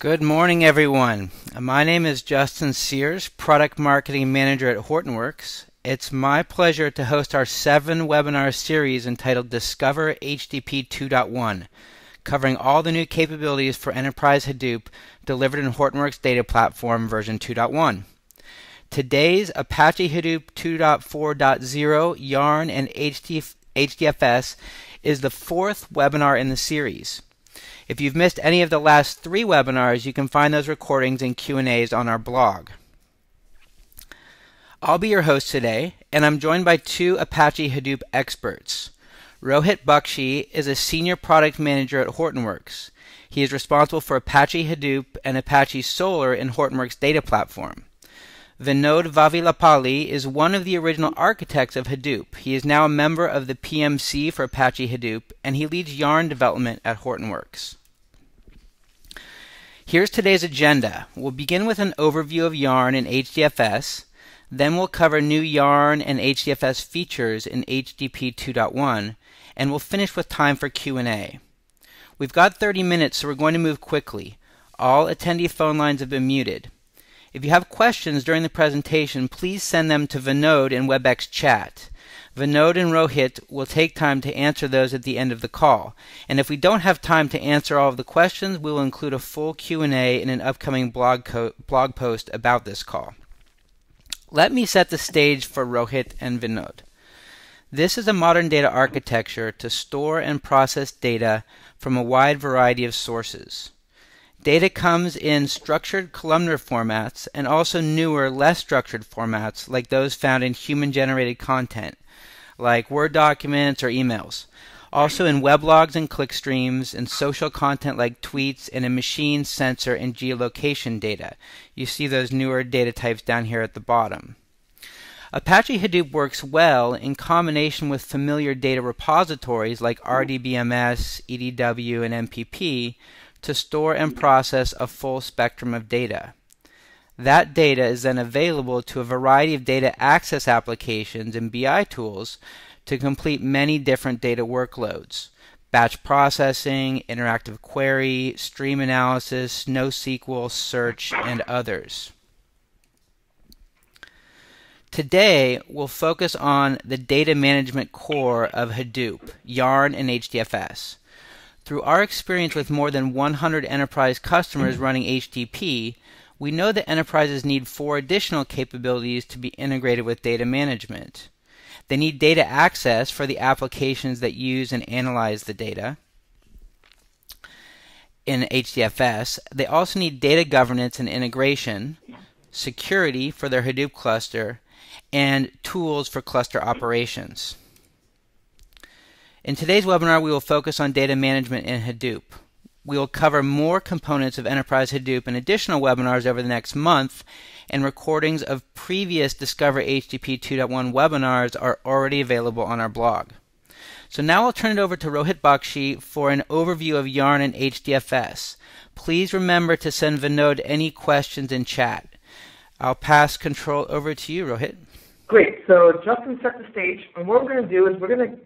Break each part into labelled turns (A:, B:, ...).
A: Good morning, everyone. My name is Justin Sears, Product Marketing Manager at Hortonworks. It's my pleasure to host our seven webinar series entitled Discover HDP 2.1, covering all the new capabilities for Enterprise Hadoop delivered in Hortonworks Data Platform version 2.1. Today's Apache Hadoop 2.4.0 Yarn and HDFS is the fourth webinar in the series. If you've missed any of the last three webinars, you can find those recordings and Q&As on our blog. I'll be your host today, and I'm joined by two Apache Hadoop experts. Rohit Bakshi is a senior product manager at Hortonworks. He is responsible for Apache Hadoop and Apache Solr in Hortonworks data platform. Vinod Vavilapalli is one of the original architects of Hadoop. He is now a member of the PMC for Apache Hadoop, and he leads Yarn development at Hortonworks. Here's today's agenda. We'll begin with an overview of Yarn and HDFS. Then we'll cover new Yarn and HDFS features in HDP 2.1, and we'll finish with time for Q&A. We've got 30 minutes, so we're going to move quickly. All attendee phone lines have been muted. If you have questions during the presentation, please send them to Vinod in WebEx chat. Vinod and Rohit will take time to answer those at the end of the call. And if we don't have time to answer all of the questions, we will include a full Q&A in an upcoming blog, blog post about this call. Let me set the stage for Rohit and Vinod. This is a modern data architecture to store and process data from a wide variety of sources. Data comes in structured columnar formats and also newer, less structured formats like those found in human generated content, like Word documents or emails. Also in weblogs and clickstreams, and social content like tweets, and in machine sensor and geolocation data. You see those newer data types down here at the bottom. Apache Hadoop works well in combination with familiar data repositories like RDBMS, EDW, and MPP to store and process a full spectrum of data. That data is then available to a variety of data access applications and BI tools to complete many different data workloads batch processing, interactive query, stream analysis, NoSQL, search, and others. Today, we'll focus on the data management core of Hadoop, Yarn, and HDFS. Through our experience with more than 100 enterprise customers mm. running HDP, we know that enterprises need four additional capabilities to be integrated with data management. They need data access for the applications that use and analyze the data in HDFS. They also need data governance and integration, security for their Hadoop cluster, and tools for cluster operations. In today's webinar, we will focus on data management in Hadoop. We will cover more components of Enterprise Hadoop in additional webinars over the next month, and recordings of previous Discover HDP 2.1 webinars are already available on our blog. So now I'll turn it over to Rohit Bakshi for an overview of Yarn and HDFS. Please remember to send Vinod any questions in chat. I'll pass control over to you, Rohit.
B: Great. So Justin set the stage, and what we're going to do is we're going to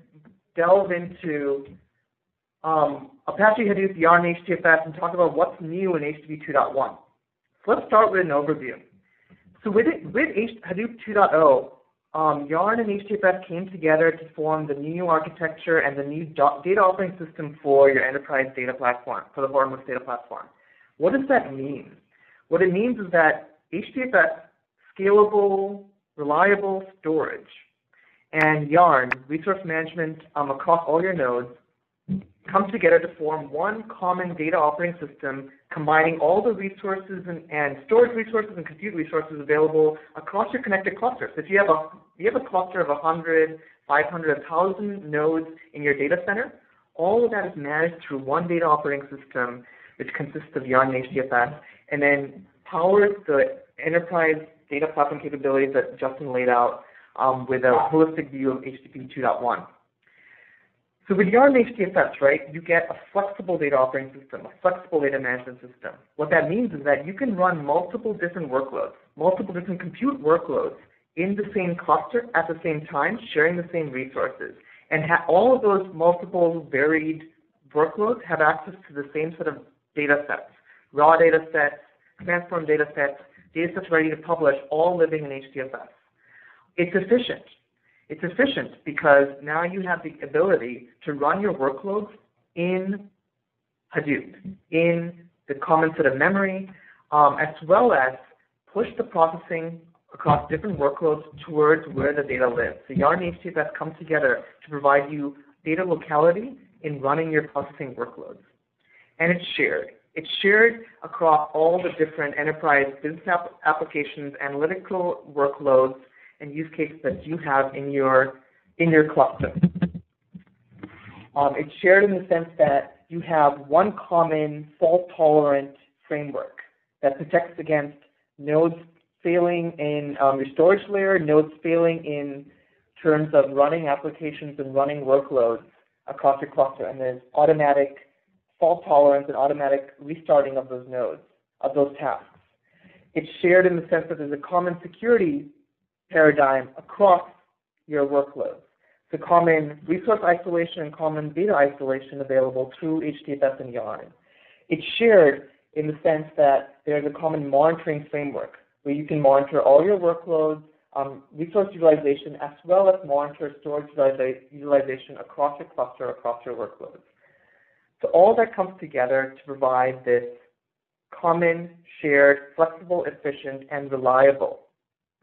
B: delve into um, Apache Hadoop Yarn HDFS and talk about what's new in HDP 2.1. So let's start with an overview. So with, it, with Hadoop 2.0, um, Yarn and HDFS came together to form the new architecture and the new data operating system for your enterprise data platform, for the Hortonworks data platform. What does that mean? What it means is that HDFS, scalable, reliable storage, and Yarn, resource management um, across all your nodes, comes together to form one common data operating system combining all the resources and, and, storage resources and compute resources available across your connected clusters. If you have a, you have a cluster of 100, 500, 1,000 nodes in your data center, all of that is managed through one data operating system which consists of Yarn and HDFS and then powers the enterprise data platform capabilities that Justin laid out um, with a holistic view of HDP 2.1. So with Yarn HDFS, right, you get a flexible data operating system, a flexible data management system. What that means is that you can run multiple different workloads, multiple different compute workloads in the same cluster at the same time, sharing the same resources. And all of those multiple varied workloads have access to the same set of data sets raw data sets, transform data sets, data sets ready to publish, all living in HDFS. It's efficient. It's efficient because now you have the ability to run your workloads in Hadoop, in the common set of memory, um, as well as push the processing across different workloads towards where the data lives. So Yarn and HDFS come together to provide you data locality in running your processing workloads. And it's shared. It's shared across all the different enterprise business app applications, analytical workloads, and use cases that you have in your in your cluster. Um, it's shared in the sense that you have one common fault-tolerant framework that protects against nodes failing in um, your storage layer, nodes failing in terms of running applications and running workloads across your cluster, and there's automatic fault tolerance and automatic restarting of those nodes, of those tasks. It's shared in the sense that there's a common security paradigm across your workloads. The common resource isolation and common data isolation available through HDFS and Yarn. It's shared in the sense that there's a common monitoring framework where you can monitor all your workloads, um, resource utilization, as well as monitor storage utilization across your cluster, across your workloads. So all that comes together to provide this common, shared, flexible, efficient, and reliable.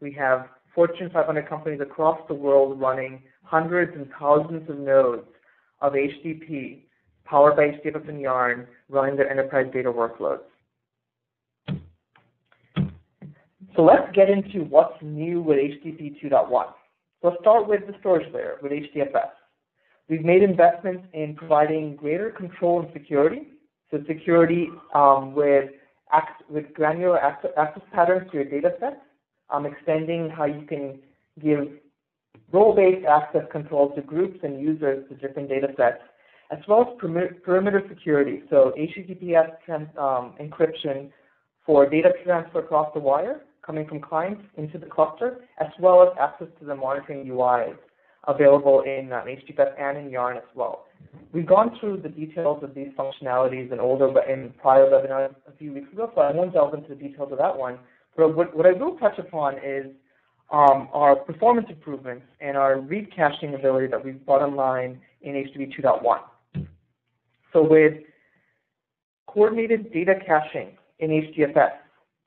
B: We have Fortune 500 companies across the world running hundreds and thousands of nodes of HDP powered by HDFS and Yarn running their enterprise data workloads. So let's get into what's new with HDP 2.1. So Let's start with the storage layer with HDFS. We've made investments in providing greater control and security. So security um, with, with granular access, access, patterns to your data sets, um, extending how you can give role-based access control to groups and users to different data sets, as well as perimeter security. So HTTPS um, encryption for data transfer across the wire, coming from clients into the cluster, as well as access to the monitoring UIs available in uh, HDFS and in Yarn as well. We've gone through the details of these functionalities in older in prior webinars a few weeks ago, so I won't delve into the details of that one. But what, what I will touch upon is um, our performance improvements and our read caching ability that we've brought online in HDP 2.1. So with coordinated data caching in HDFS,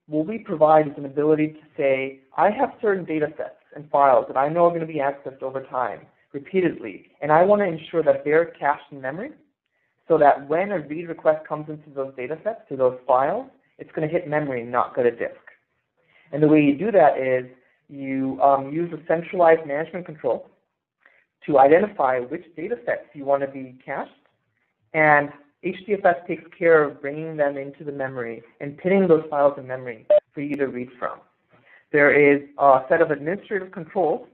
B: what we provide is an ability to say, I have certain data sets and files that I know are going to be accessed over time repeatedly, and I want to ensure that they're cached in memory so that when a read request comes into those data sets, to those files, it's going to hit memory, not go to disk. And the way you do that is you um, use a centralized management control to identify which data sets you want to be cached, and HDFS takes care of bringing them into the memory and pinning those files in memory for you to read from. There is a set of administrative controls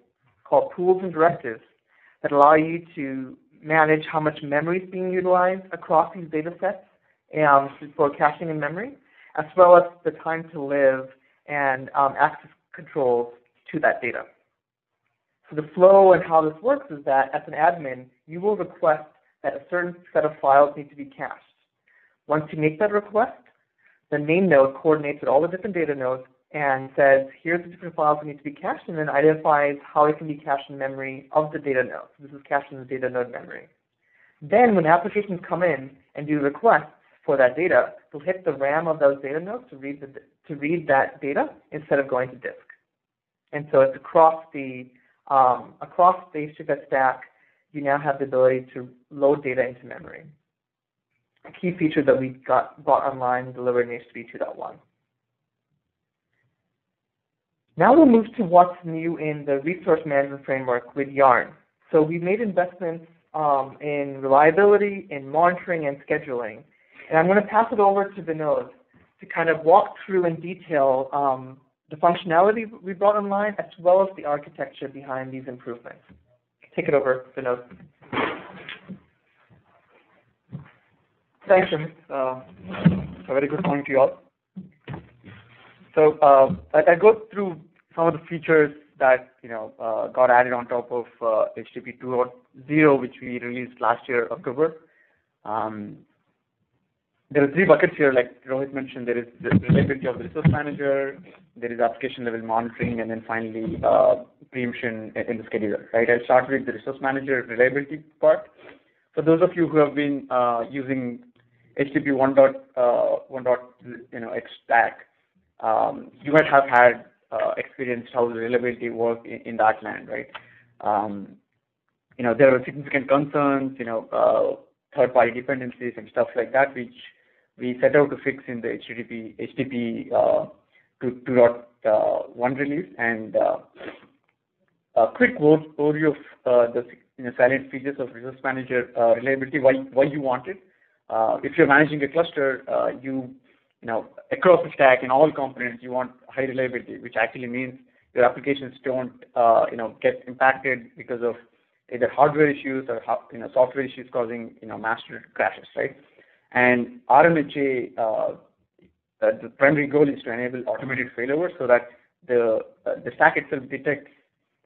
B: called pools and directives that allow you to manage how much memory is being utilized across these data sets and for caching in memory, as well as the time to live and um, access controls to that data. So the flow and how this works is that as an admin, you will request that a certain set of files need to be cached. Once you make that request, the name node coordinates with all the different data nodes and says, here's the different files that need to be cached, and then identifies how it can be cached in memory of the data node. So this is cached in the data node memory. Then when applications come in and do requests for that data, they'll hit the RAM of those data nodes to read, the, to read that data instead of going to disk. And so it's across the, um, across the HDFS stack you now have the ability to load data into memory. A key feature that we got brought online delivered in HDP 2.1. Now we'll move to what's new in the resource management framework with Yarn. So we've made investments um, in reliability, in monitoring, and scheduling. And I'm going to pass it over to Vinod to kind of walk through in detail um, the functionality we brought online as well as the architecture behind these improvements. Take it over, Vinod.
C: Thanks, Amit. Uh, a very good morning to you all. So uh, I, I go through some of the features that you know uh, got added on top of uh, HDP 2.0, which we released last year, October. Um, there are three buckets here, like Rohit mentioned. There is the reliability of the resource manager, there is application level monitoring, and then finally uh, preemption in the scheduler. Right? I'll start with the resource manager reliability part. For those of you who have been uh, using HDP 1.1 uh, you know, X stack, um, you might have had experienced how the reliability work in, that land, right? Um, you know, there are significant concerns, you know, third-party dependencies and stuff like that, which we set out to fix in the HDP HDP uh, 2.1 release. And uh, a quick overview of uh, the you know, salient features of Resource Manager uh, reliability, why why you want it. Uh, if you're managing a cluster, uh, you you know across the stack in all components, you want high reliability, which actually means your applications don't you know get impacted because of either hardware issues or you know software issues causing you know master crashes, right? And RMHA, uh, the primary goal is to enable automated failover so that the uh, the stack itself detects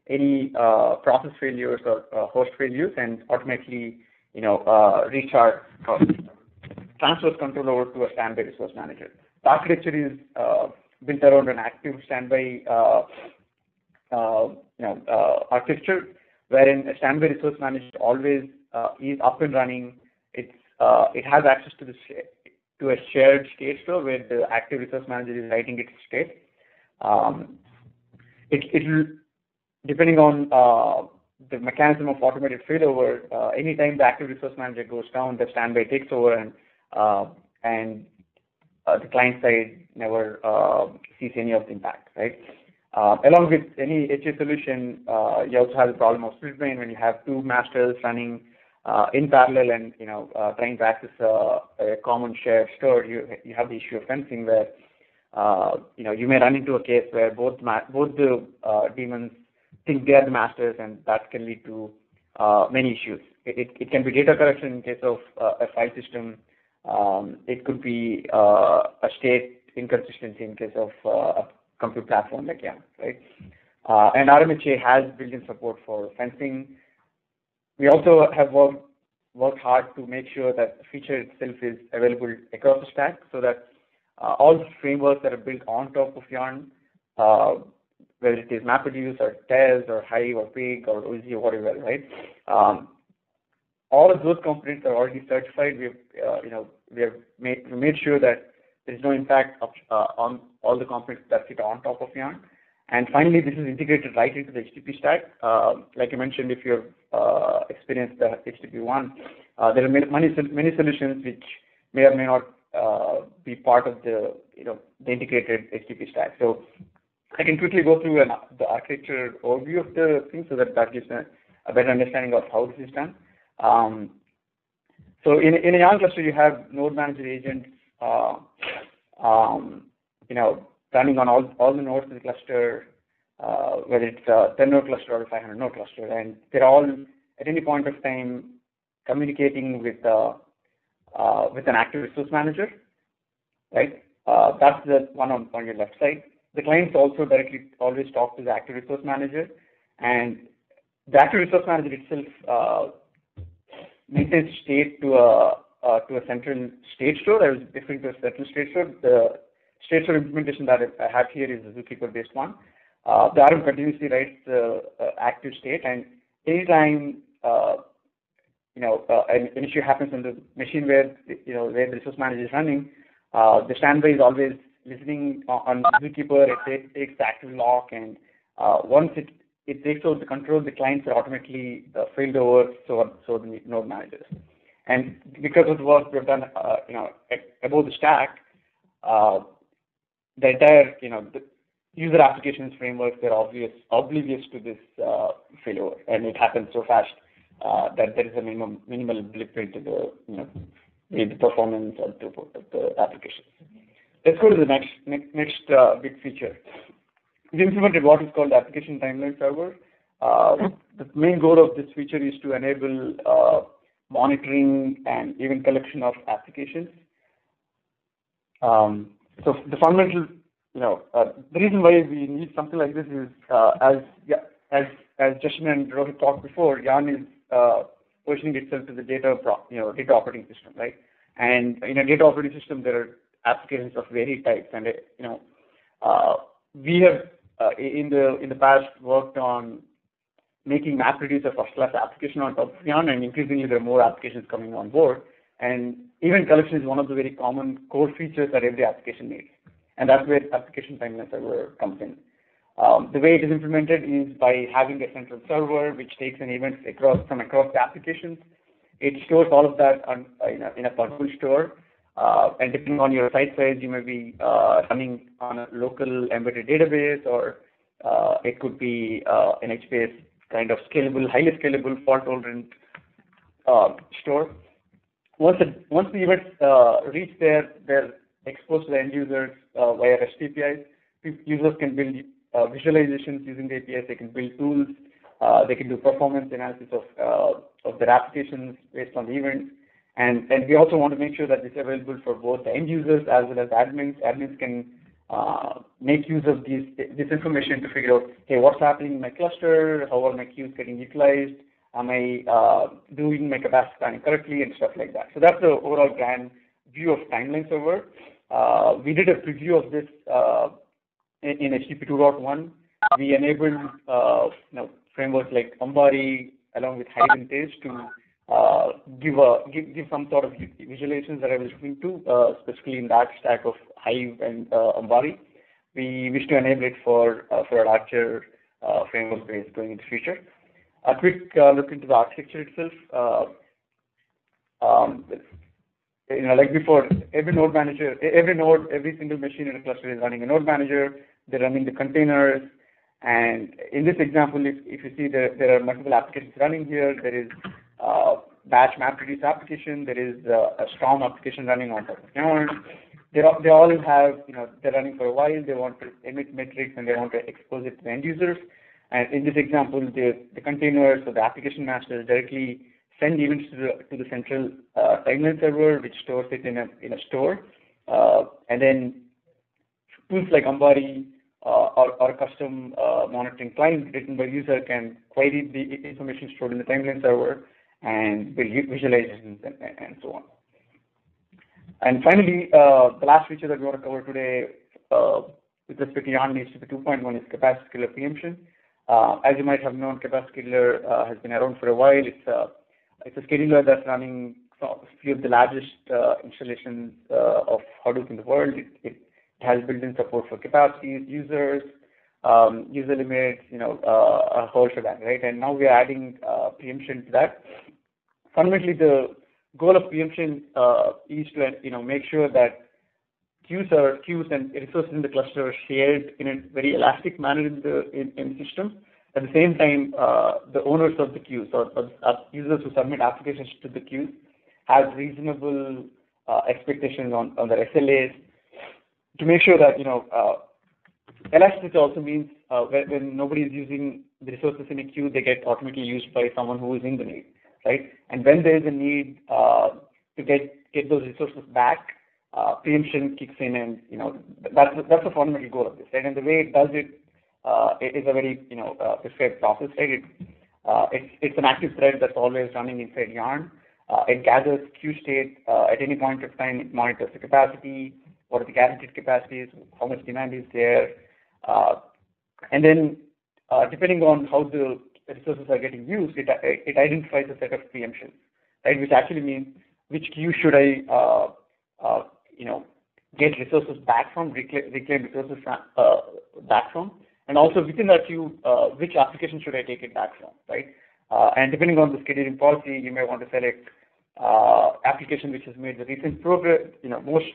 C: any uh, process failures or uh, host failures and automatically you know uh, recharge or transfers control over to a standby resource manager. The architecture is uh, built around an active standby you know architecture wherein a standby resource manager always is up and running. It's uh, it has access to the to a shared state store where the active resource manager is writing its state. Um, it it will depending on uh, the mechanism of automated failover, uh, anytime the active resource manager goes down, the standby takes over and uh, and uh, the client side never uh, sees any of the impact, right? Uh, along with any HA solution, you also have the problem of split brain when you have two masters running uh, in parallel and you know uh, trying to access a, common shared store, you have the issue of fencing where uh, you know you may run into a case where both the uh, daemons think they are the masters, and that can lead to uh, many issues. It, can be data corruption in case of uh, a file system. Um, it could be uh, a state inconsistency in case of uh, compute platform like Yarn, right? Uh, and RMHA has built-in support for fencing. We also have worked worked hard to make sure that the feature itself is available across the stack so that uh, all frameworks that are built on top of Yarn, uh, whether it is MapReduce or Tez or Hive or Pig or Oozie or whatever, right? Um, all of those components are already certified. We've, uh, you know, we have made, we made sure that there is no impact of, uh, on all the components that sit on top of Yarn. And finally, this is integrated right into the HDP stack. Uh, like I mentioned, if you've uh, experienced the HDP one, uh, there are many, many solutions which may or may not be part of the you know the integrated HDP stack. So I can quickly go through the architecture overview of the thing so that that gives a, better understanding of how this is done. Um, so in, in a Yarn cluster, you have node manager agents, um, you know, running on all, all the nodes in the cluster, uh, whether it's a 10 node cluster or a 500 node cluster. And they're all at any point of time communicating with, uh, uh, with an active resource manager, right? Uh, that's the one on, your left side. The clients also directly always talk to the active resource manager. And the active resource manager itself uh, maintains state to a, uh, to a central state store. I was referring to a central state store. The state store implementation that I have here is the Zookeeper-based one. Uh, the RM continuously writes the uh, active state, and anytime uh, you know uh, an, an, issue happens on the machine where you know where the resource manager is running, uh, the standby is always listening on, Zookeeper. It, takes the active lock, and uh, once it it takes over the control, the clients are automatically failed over, so so the node managers. And because of the work we've done, you know, above the stack, the entire, you know, user applications frameworks, they're obvious, oblivious to this uh, failover, and it happens so fast uh, that there is a minimum, minimal blip to the, you know, the performance or throughput of the application. Let's go to the next next, next uh, big feature. We implemented what is called application timeline server. Uh, the main goal of this feature is to enable uh, monitoring and even collection of applications. Um, so the fundamental, you know, uh, the reason why we need something like this is uh, as as as Justin and Rohit talked before, Yarn is uh, positioning itself as a data, you know, data operating system, right? And in a data operating system, there are applications of varied types. And you know, uh, we have uh, in the in the past worked on making MapReduce a first-class application on top of Yarn, and increasingly there are more applications coming on board. And event collection is one of the very common core features that every application needs. And that's where application timeline server comes in. Um, the way it is implemented is by having a central server which takes an event across from across the applications. It stores all of that on, in, a, in a store. Uh, and depending on your site size, you may be uh, running on a local embedded database, or uh, it could be uh, an HBase kind of scalable, highly scalable, fault-tolerant uh, store. Once the once the events uh, reach there, they're exposed to the end users uh, via REST APIs. Users can build visualizations using the APIs. They can build tools. They can do performance analysis of of their applications based on the events. And and we also want to make sure that it's available for both the end users as well as admins. Admins can uh, make use of these, this information to figure out, hey, what's happening in my cluster? How are my queues getting utilized? Am I uh, doing my capacity planning correctly and stuff like that? So that's the overall grand view of timeline server. Uh, we did a preview of this uh, in, in HDP 2.1. We enabled uh, you know, frameworks like Ambari along with and Tez to uh, give a give give some sort of visualizations that I was referring to, uh, specifically in that stack of Hive and uh, Ambari. We wish to enable it for uh, for a larger uh, framework base going into the future. A quick uh, look into the architecture itself. Uh, um, you know, like before, every node manager, every node, every single machine in a cluster is running a node manager. They're running the containers. And in this example, if, you see there, there are multiple applications running here, there is uh, batch MapReduce application, there is uh, a Storm application running on top of. They all, they all have, you know, they're running for a while, they want to emit metrics and they want to expose it to end users. And in this example, the, containers or the application masters directly send events to the, central uh, timeline server, which stores it in a, in a store. Uh, and then tools like Ambari uh, or, custom monitoring client written by user can query the information stored in the timeline server and visualizations and, and so on. And finally, uh, the last feature that we want to cover today uh, with respect to Yarn HDP 2.1 is capacity scheduler preemption. Uh, as you might have known, capacity uh, has been around for a while. It's a, it's a scheduler that's running a few of the largest installations of Hadoop in the world. It, has built-in support for capacities, users, um, user limits, you know, a whole shebang, right? And now we are adding preemption to that fundamentally the goal of preemption uh, is to you know make sure that queues are queues and resources in the cluster are shared in a very elastic manner in the in, in system. At the same time, uh, the owners of the queues or, or, users who submit applications to the queues have reasonable uh, expectations on, on their SLAs to make sure that you know uh, elasticity also means uh, when, when nobody is using the resources in a queue, they get automatically used by someone who is in the need right? And when there is a need uh, to get get those resources back, uh, preemption kicks in, and you know that's that's the fundamental goal of this, right? And the way it does it, uh, it is a very you know prescribed process, right? It, it's an active thread that's always running inside Yarn. It gathers queue state at any point of time. It monitors the capacity, what are the guaranteed capacities, how much demand is there, and then depending on how the resources are getting used, it, it identifies a set of preemptions, right? Which actually means which queue should I, uh, uh, you know, get resources back from, reclaim, reclaim resources from, uh, back from, and also within that queue, uh, which application should I take it back from, right? Uh, and depending on the scheduling policy, you may want to select uh, application which has made the recent progress, you know, most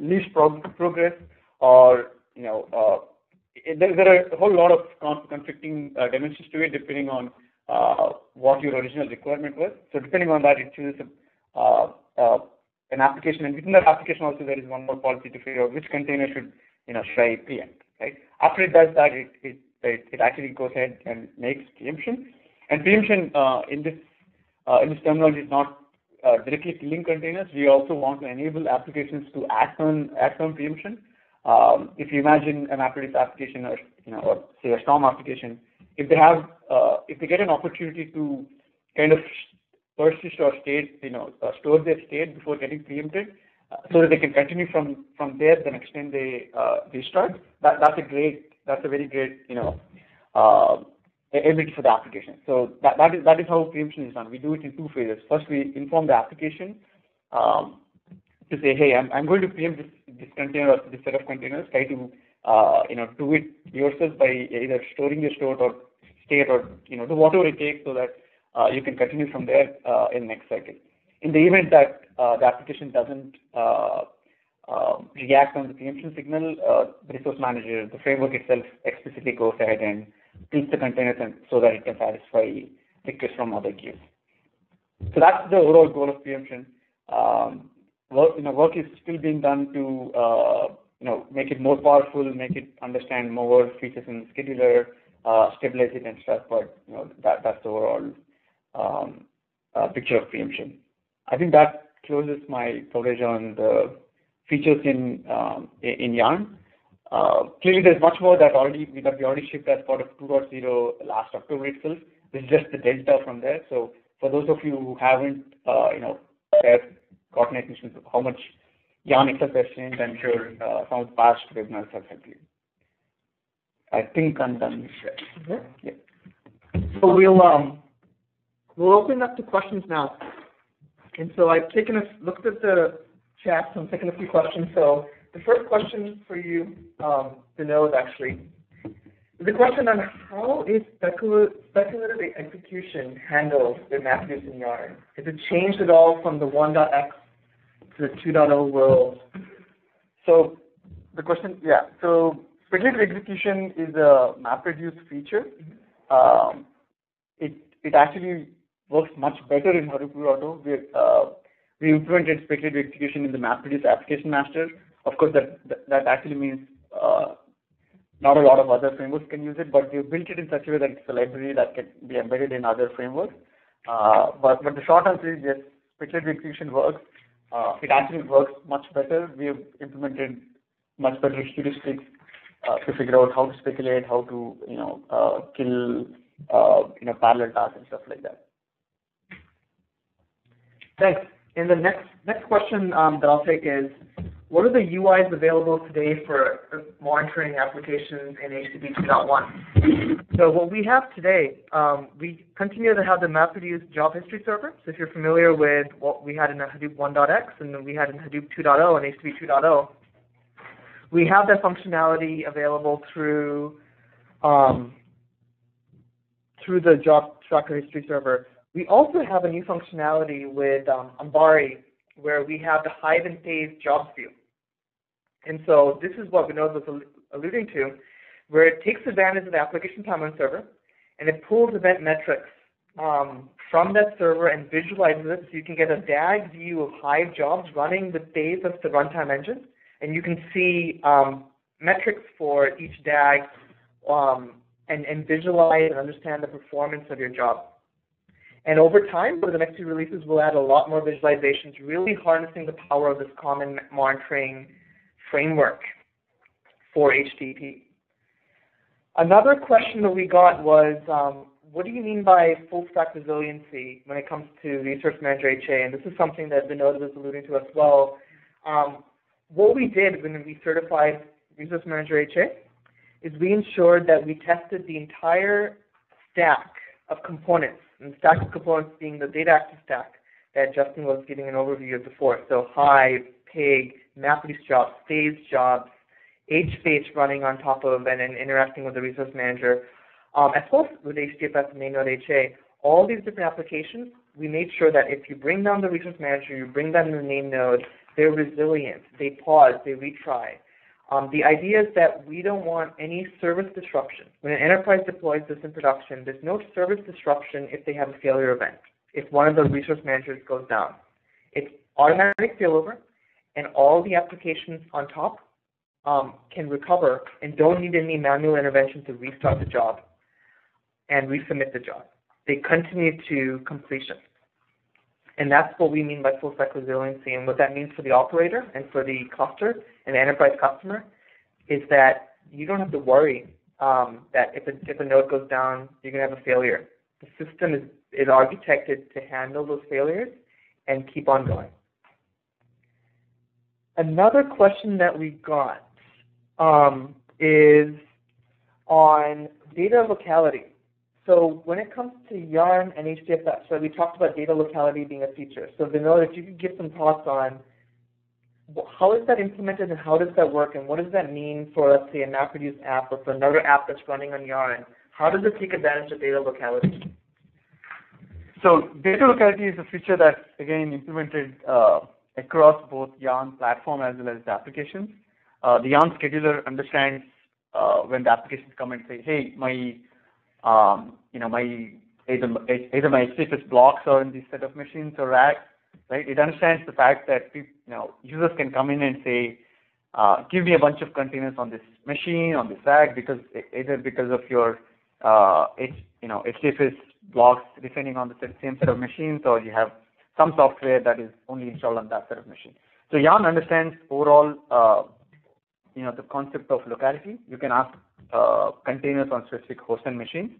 C: least prog progress, or you know, there, are a whole lot of conflicting uh, dimensions to it depending on uh, what your original requirement was. So depending on that, it chooses uh, uh, an application, and within that application also there is one more policy to figure out which container should you know should I preempt, right? After it does that, it it it, actually goes ahead and makes preemption. And preemption uh, in this uh, in this terminology is not directly killing containers. We also want to enable applications to act on act on preemption. Um, if you imagine an MapReduce application or, you know, or say a Storm application, if they have, uh, if they get an opportunity to kind of persist or state, you know, uh, store their state before getting preempted, uh, so that they can continue from from there the next time they uh, restart. That that's a great, that's a very great, you know, uh, ability for the application. So that that is that is how preemption is done. We do it in two phases. First, we inform the application um, to say, hey, I'm I'm going to preempt this this container or this set of containers. Try to uh, you know do it yourself by either storing your state or state or you know do whatever it takes so that uh, you can continue from there uh, in next cycle. In the event that uh, the application doesn't react on the preemption signal, the resource manager, the framework itself explicitly goes ahead and treats the containers and so that it can satisfy requests from other queues. So that's the overall goal of preemption. Um, work, you know, work is still being done to uh, you know make it more powerful, make it understand more features in the scheduler, uh, stabilize it and stuff. But you know that that's the overall um, uh, picture of preemption. I think that closes my coverage on the features in um, in Yarn. Uh, clearly, there's much more that already that we already shipped as part of 2.0 last October itself. This is just the delta from there. So for those of you who haven't, uh, you know, gotten how much Yarn has changed, I'm sure uh, some of the past webinars have helped you. I think I'm done.
B: Yeah. So we'll um, We'll open up to questions now. And so I've taken a looked at the chat, so I'm taking a few questions. So the first question for you, um, is actually, is a question on how is speculative, execution handled in MapReduce Yarn? Has it changed at all from the 1.x to the 2.0 world?
C: So the question, yeah. So speculative execution is a MapReduce feature. Um, it it actually works much better in Hadoop Auto. We, uh, we implemented speculative execution in the MapReduce application master. Of course, that, that, that actually means uh, not a lot of other frameworks can use it, but we built it in such a way that it's a library that can be embedded in other frameworks. Uh, but, but the short answer is yes, speculative execution works. Uh, it actually works much better. We have implemented much better heuristics uh, to figure out how to speculate, how to you know uh, kill uh, you know parallel tasks and stuff like that.
B: Thanks. And the next next question um, that I'll take is, what are the UIs available today for monitoring applications in HDP 2.1? So what we have today, um, we continue to have the MapReduce job history server. So if you're familiar with what we had in Hadoop 1.x and then we had in Hadoop 2.0 and HDP 2.0, we have that functionality available through um, through the job tracker history server. We also have a new functionality with um, Ambari where we have the Hive and Tez jobs view. And so this is what Vinod was alluding to, where it takes advantage of the application timeline server and it pulls event metrics um, from that server and visualizes it so you can get a DAG view of Hive jobs running the phase of the runtime engine. And you can see um, metrics for each DAG um, and, and visualize and understand the performance of your job. And over time, for the next few releases, we'll add a lot more visualizations, really harnessing the power of this common monitoring framework for HDP. Another question that we got was, um, what do you mean by full stack resiliency when it comes to Resource Manager HA? And this is something that Vinod was alluding to as well. Um, what we did when we certified Resource Manager HA is we ensured that we tested the entire stack of components and the stack of components being the data access stack that Justin was giving an overview of before. So Hive, Pig, MapReduce jobs, Tez jobs, HBase running on top of and, and interacting with the resource manager, um, as well as with HDFS and HA. All these different applications, we made sure that if you bring down the resource manager, you bring down the name node, they're resilient, they pause, they retry. Um, the idea is that we don't want any service disruption. When an enterprise deploys this in production, there's no service disruption if they have a failure event, if one of the resource managers goes down. It's automatic failover, and all the applications on top um, can recover and don't need any manual intervention to restart the job and resubmit the job. They continue to completion. And that's what we mean by full stack resiliency. And what that means for the operator and for the cluster and the enterprise customer is that you don't have to worry um, that if a, if a node goes down, you're going to have a failure. The system is is architected to handle those failures and keep on going. Another question that we got um, is on data locality. So when it comes to Yarn and HDFS, right, we talked about data locality being a feature. So Vinod, if you could give some thoughts on how is that implemented and how does that work and what does that mean for, let's say, a MapReduce app or for another app that's running on Yarn? How does it take advantage of data locality?
C: So data locality is a feature that's, again, implemented uh, across both Yarn platform as well as the applications. Uh, the Yarn scheduler understands uh, when the applications come and say, hey, my, um, you know, my either, either my HDFS blocks are in this set of machines or racks, right? It understands the fact that you know users can come in and say, uh, give me a bunch of containers on this machine, on this rack, because either because of your uh, H, you know HDFS blocks depending on the same set of machines, or you have some software that is only installed on that set of machines. So Yarn understands overall, uh, you know, the concept of locality. You can ask uh, containers on specific host and machines,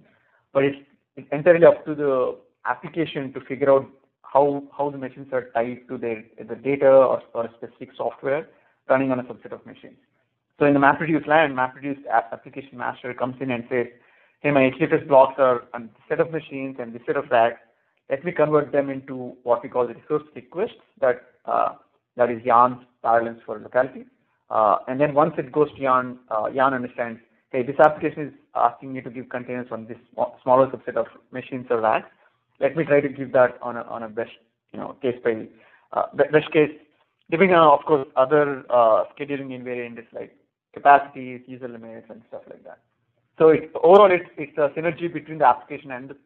C: but it's, it's entirely up to the application to figure out how how the machines are tied to their the data or, or specific software running on a subset of machines. So in the MapReduce land, MapReduce application master comes in and says, hey, my HDFS blocks are on this set of machines and this set of racks. Let me convert them into what we call the resource requests that uh, that is Yarn's parlance for locality. Uh, and then once it goes to Yarn, uh, Yarn understands, hey, this application is asking me to give containers on this smaller subset of machines or racks. Let me try to give that on a on a best you know case by uh, best case, depending on of course other uh, scheduling invariants like capacities, user limits, and stuff like that. So it, overall, it's, it's a synergy between the application and the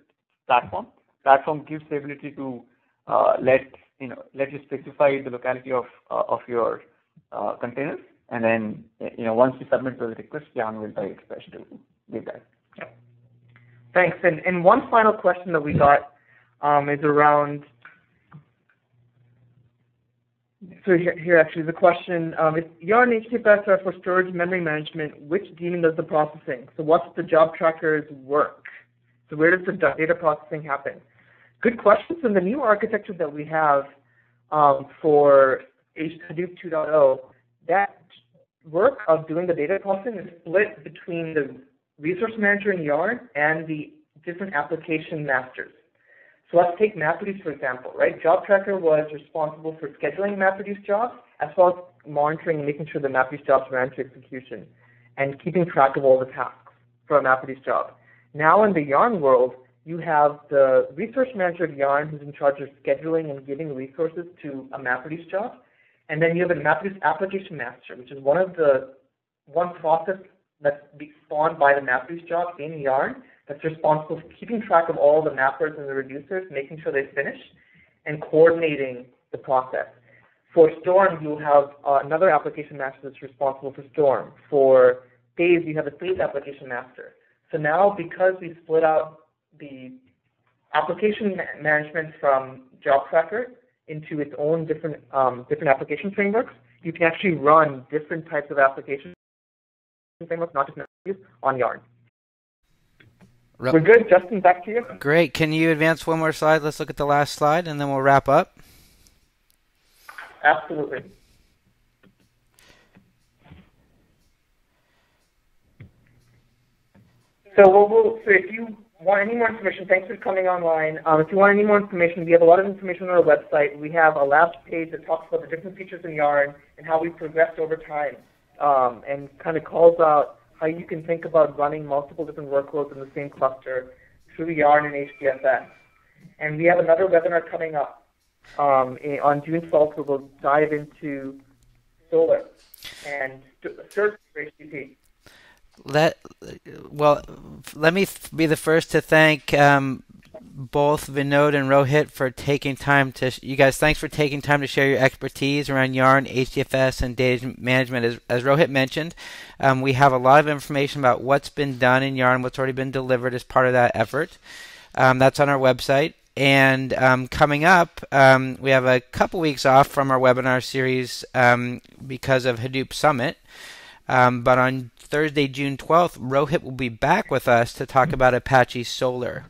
C: platform. Platform gives the ability to uh, let you know let you specify the locality of uh, of your uh, containers, and then you know once you submit those requests, Yarn will try its best to give that.
B: Yeah. Thanks. And and one final question that we got um, is around so here, here actually the question, um, if Yarn HDFS are for storage memory management, which daemon does the processing? So what's the job tracker's work? So where does the data processing happen? Good questions. In the new architecture that we have um, for Hadoop 2.0, that work of doing the data processing is split between the resource manager in Yarn and the different application masters. So let's take MapReduce, for example, right? Job Tracker was responsible for scheduling MapReduce jobs, as well as monitoring and making sure the MapReduce jobs ran to execution, and keeping track of all the tasks for a MapReduce job. Now in the Yarn world, you have the resource manager of Yarn who's in charge of scheduling and giving resources to a MapReduce job. And then you have a MapReduce application master, which is one of the one process that's spawned by the MapReduce job in Yarn that's responsible for keeping track of all the mappers and the reducers, making sure they finish, and coordinating the process. For Storm, you have uh, another application master that's responsible for Storm. For Tez, you have a Tez application master. So now, because we split out the application management from Job Tracker into its own different um, different application frameworks, you can actually run different types of application frameworks, not just on Yarn. We're good. Justin, back to you.
A: Great. Can you advance one more slide? Let's look at the last slide, and then we'll wrap up.
B: Absolutely. So, we'll, we'll, so if you want any more information, thanks for coming online. Um, if you want any more information, we have a lot of information on our website. We have a labs page that talks about the different features in Yarn and how we've progressed over time um, and kind of calls out how you can think about running multiple different workloads in the same cluster through Yarn and HDFS. And we have another webinar coming up um, on June 12th where we'll dive into Solr and search for HDP.
A: Let well, let me be the first to thank um, both Vinod and Rohit for taking time to you guys. Thanks for taking time to share your expertise around Yarn, HDFS, and data management. As, as Rohit mentioned, um, we have a lot of information about what's been done in Yarn, what's already been delivered as part of that effort. Um, that's on our website. And um, coming up, um, we have a couple weeks off from our webinar series um, because of Hadoop Summit. Um, but on Thursday, June 12th, Rohit will be back with us to talk about Apache Solr.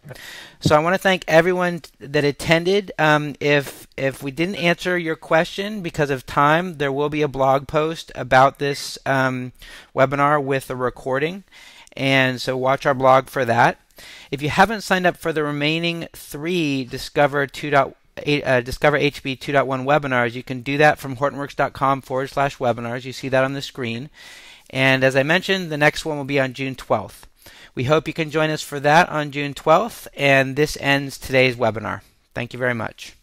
A: So I want to thank everyone that attended. Um, if if we didn't answer your question because of time, there will be a blog post about this um, webinar with a recording, and so watch our blog for that. If you haven't signed up for the remaining three Discover 2. Uh, Discover HDP 2.1 webinars, you can do that from hortonworks.com forward slash webinars. You see that on the screen. And as I mentioned, the next one will be on June 12th. We hope you can join us for that on June 12th, and this ends today's webinar. Thank you very much.